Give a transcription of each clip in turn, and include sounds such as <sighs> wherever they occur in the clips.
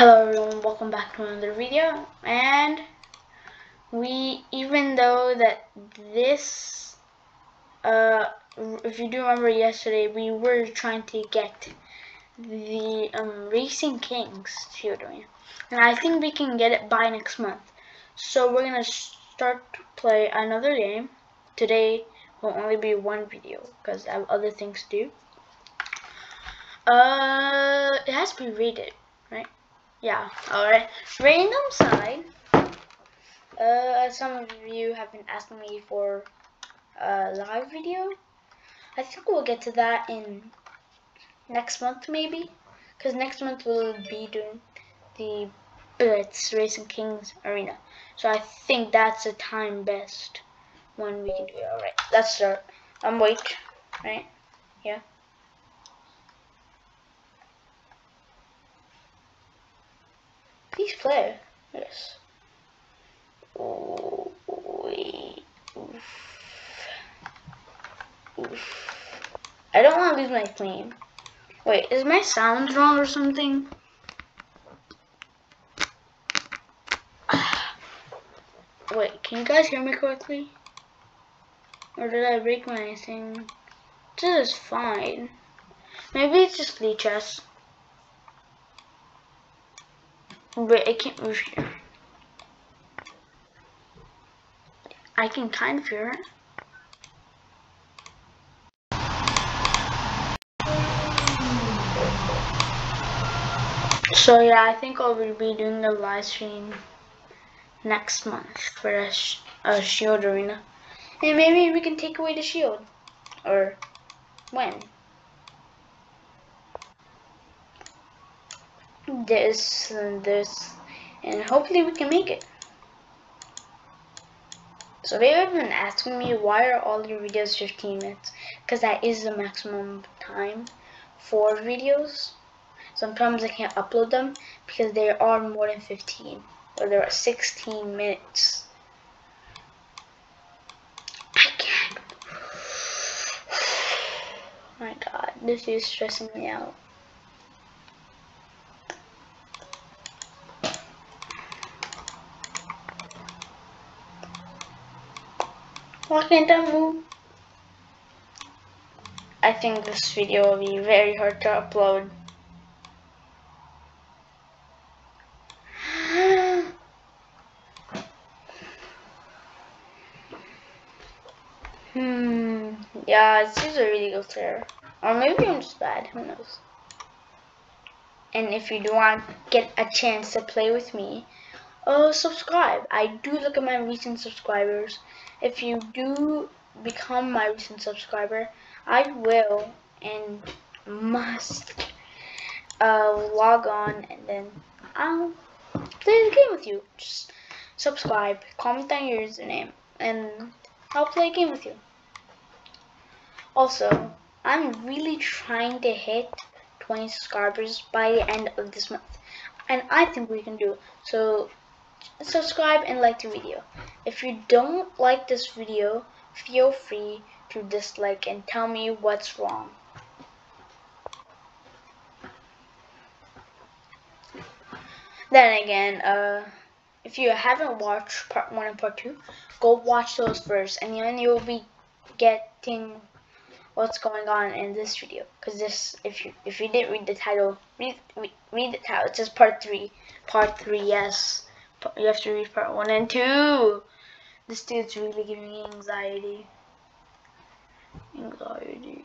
Hello everyone, welcome back to another video. And we even though that this uh if you do remember yesterday we were trying to get the um Racing Kings Theodore and I think we can get it by next month. So we're gonna start to play another game. Today will only be one video because I have other things to do. Uh it has to be rated right yeah alright. Random side uh some of you have been asking me for a live video. I think we'll get to that in next month maybe. Because next month we'll be doing the Blitz Racing Kings Arena. So I think that's the time best when we can do it. Alright let's start. I'm um, wait right? Yeah Please play. Yes. Oof. Oof. I don't want to lose my claim. Wait, is my sound wrong or something? Wait, can you guys hear me correctly? Or did I break my thing? This is fine. Maybe it's just Lichess. Wait, I can't move here. I can kind of hear it. So yeah, I think I will be doing a live stream next month for a, sh a shield arena. And maybe we can take away the shield. Or when? This and this and hopefully we can make it. So they have been asking me why are all your videos 15 minutes because that is the maximum time for videos. Sometimes I can't upload them because they are more than 15 or there are 16 minutes. I can't. <sighs> My god this is stressing me out Why can't I move? I think this video will be very hard to upload. <sighs> hmm, yeah, it's a really good player. Or maybe I'm just bad, who knows. And if you do want to get a chance to play with me, uh, subscribe. I do look at my recent subscribers. If you do become my recent subscriber, I will and must uh, log on and then I'll play the game with you. Just subscribe, comment down your username, and I'll play a game with you. Also, I'm really trying to hit 20 subscribers by the end of this month. And I think we can do. So subscribe and like the video. If you don't like this video, feel free to dislike and tell me what's wrong. Then again, uh, if you haven't watched part 1 and part 2, go watch those first and then you'll be getting what's going on in this video because this if you if you didn't read the title read, read read the title it says part 3 part 3 yes you have to read part one and two. This dude's really giving me anxiety. Anxiety.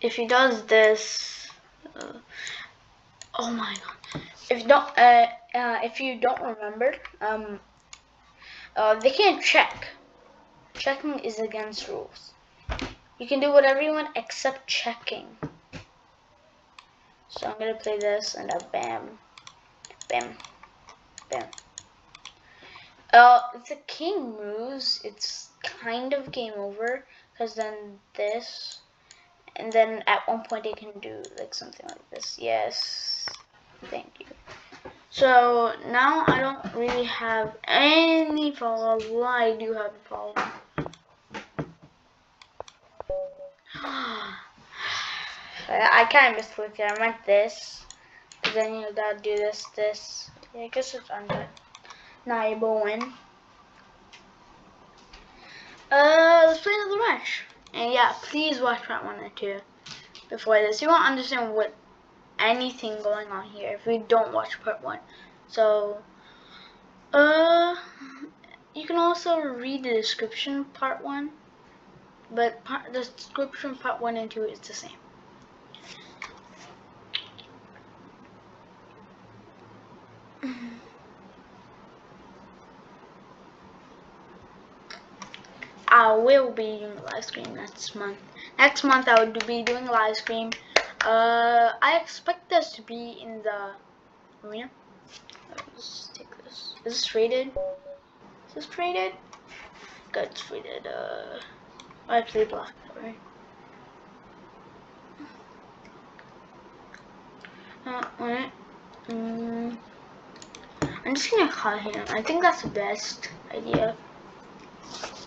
If he does this, uh, oh my god! If don't, uh, uh, if you don't remember, um, uh, they can't check. Checking is against rules. You can do whatever you want except checking. So I'm gonna play this and a bam, bam, bam. Uh, if the king moves, it's kind of game over because then this, and then at one point it can do like something like this. Yes, thank you. So now I don't really have any problem. Well, I do have a <gasps> problem. <laughs> I, kind of misclicked it. I meant this. Because then you gotta do this, this. Yeah, I guess it's undeniable win. Uh, let's play another match. And yeah, please watch part one and two before this. You won't understand what anything going on here if we don't watch part one. So, uh, you can also read the description part one, but part, the description part one and two is the same. I will be doing live stream next month. Next month I will be doing live stream. Uh, I expect this to be in the arena. Let's take this. Is this rated? Is this rated? Good, it's rated. Uh, I play black, right? Uh, alright. Mm, I'm just gonna call him. I think that's the best idea.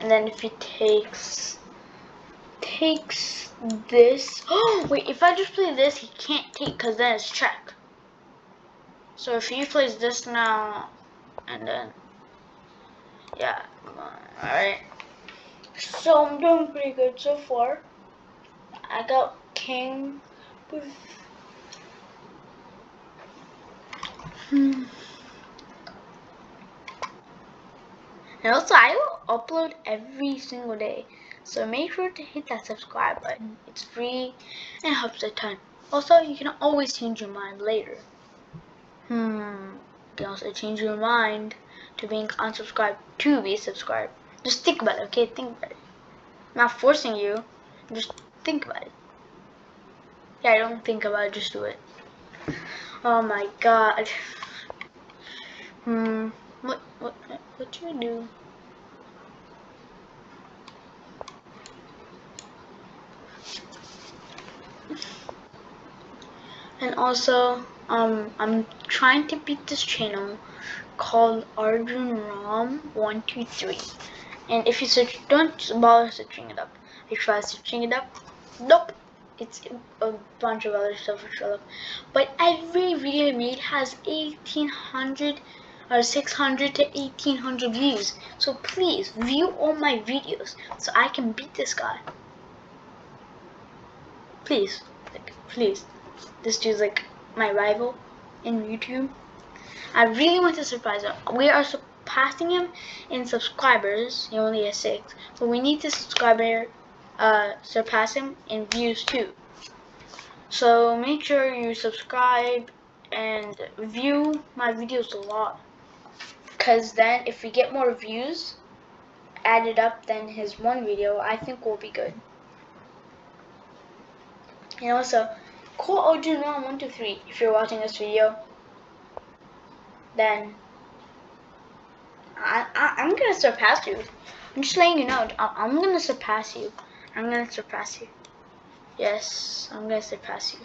And then if he takes takes this oh <gasps> wait if I just play this he can't take because then it's check so if he plays this now and then yeah alright. So I'm doing pretty good so far. I got king hmm And also, I will upload every single day. So make sure to hit that subscribe button. It's free and helps a ton. Also, you can always change your mind later. Hmm. You can also change your mind to being unsubscribed to be subscribed. Just think about it, okay? Think about it. I'm not forcing you. Just think about it. Yeah, I don't think about it, just do it. Oh my god. Hmm. What, what, what do you do? And also, um, I'm trying to beat this channel called Arjun Ram 123. And if you search, don't bother searching it up. I try searching it up. Nope. It's a bunch of other stuff which I love. But every video I made has 1800 or 600 to 1800 views. So please view all my videos so I can beat this guy. Please, like, please. This dude's like my rival in YouTube. I really want to surprise him. We are surpassing him in subscribers. He only has six, but we need to subscriber uh, surpass him in views too. So make sure you subscribe and view my videos a lot because then if we get more views added up than his one video I think we'll be good. And also call Arjun123 if you're watching this video. Then I, I, am gonna surpass you. I'm just letting you know I, I'm gonna surpass you. I'm gonna surpass you. Yes I'm gonna surpass you.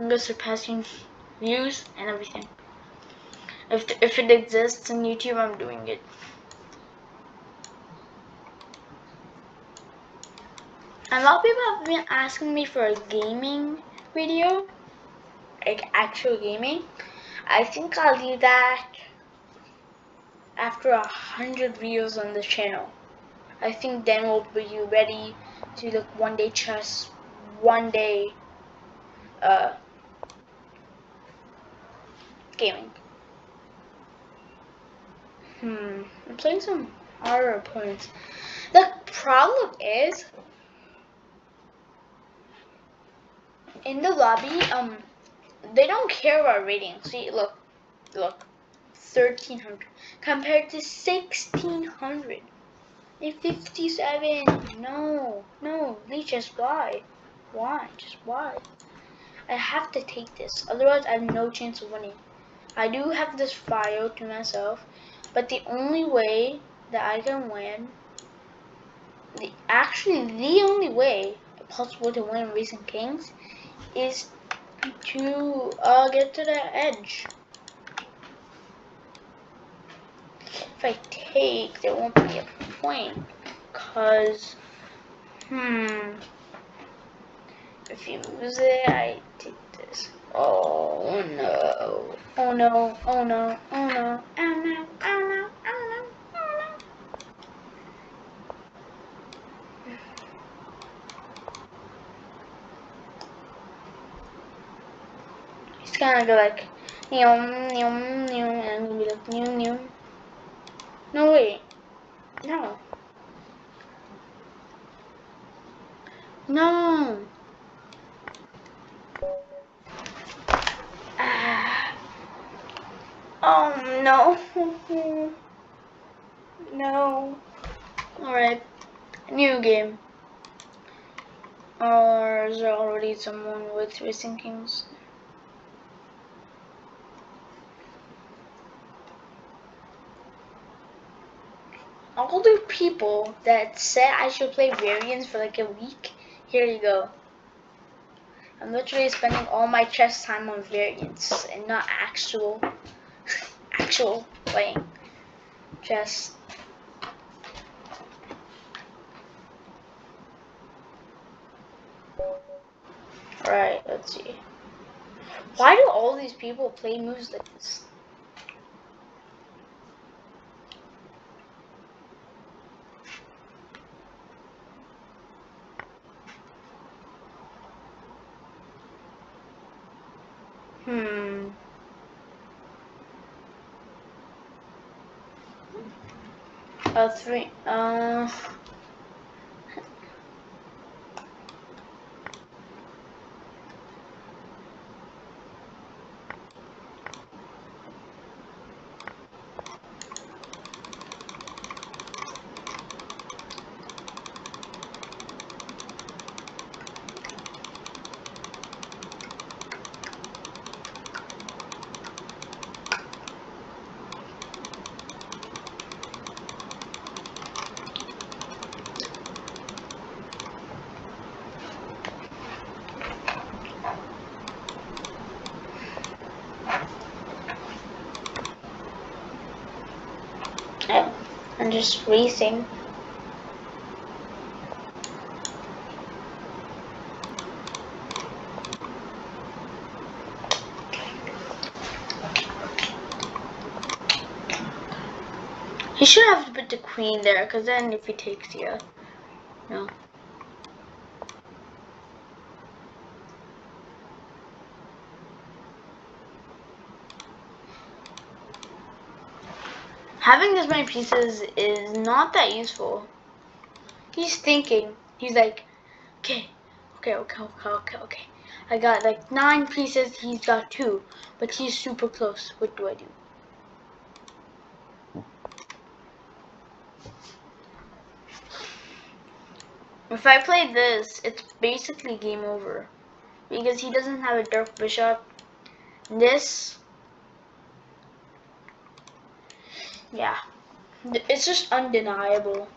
I'm gonna surpass you views and everything if, if it exists in YouTube, I'm doing it. A lot of people have been asking me for a gaming video, like actual gaming. I think I'll do that after a hundred videos on the channel. I think then we'll be ready to look one day chess, one day uh, gaming. Hmm, I'm playing some harder opponents. The problem is, in the lobby, um, they don't care about rating. See, look, look, 1300 compared to 1600 and 57. No, no, they just why? Why? Just why? I have to take this, otherwise I have no chance of winning. I do have this file to myself, but the only way that I can win, the actually the only way possible to win Racing Kings is to uh, get to the edge. If I take, there won't be a point, because, hmm, if you lose it, I take this. Oh no. Oh no. Oh no. Oh no. Oh no. Oh no. Oh no. He's gonna go like, yum, yum, yum, and gonna be like, yum, yum. No, wait. No. No. Ah. Oh no. <laughs> no. Alright. New game. Or is there already someone with Racing Kings? The people that said I should play variants for like a week, here you go. I'm literally spending all my chess time on variants and not actual, <laughs> actual playing chess. Alright, let's see. Why do all these people play moves like this? Hmm. Uh, three, uh... Oh, I'm just racing. He should have put the queen there, because then if he takes you, no. Having this many pieces is not that useful. He's thinking. He's like, okay, okay, okay, okay, okay, okay. I got like nine pieces. He's got two, but he's super close. What do I do? If I play this, it's basically game over. Because he doesn't have a dark bishop. This, yeah, it's just undeniable.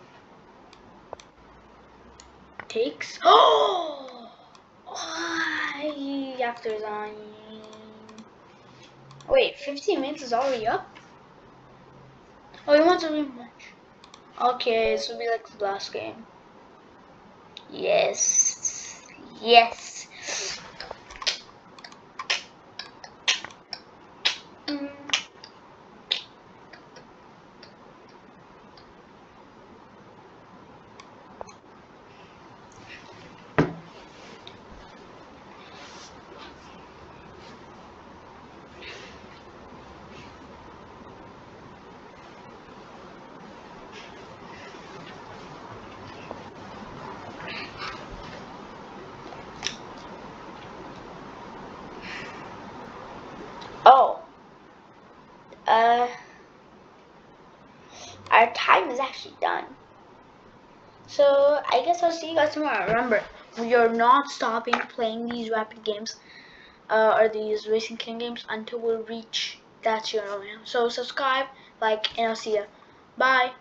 Takes. <gasps> Oh! After Zion. Wait, 15 minutes is already up? Oh, he wants a rematch. Okay, this will be like the last game. Yes. Yes. Mm. Oh. Uh. Our time is actually done. So, I guess I'll see you guys tomorrow. Remember, we are not stopping playing these rapid games, uh, or these Racing King games until we reach that zero. So, subscribe, like, and I'll see you. Bye.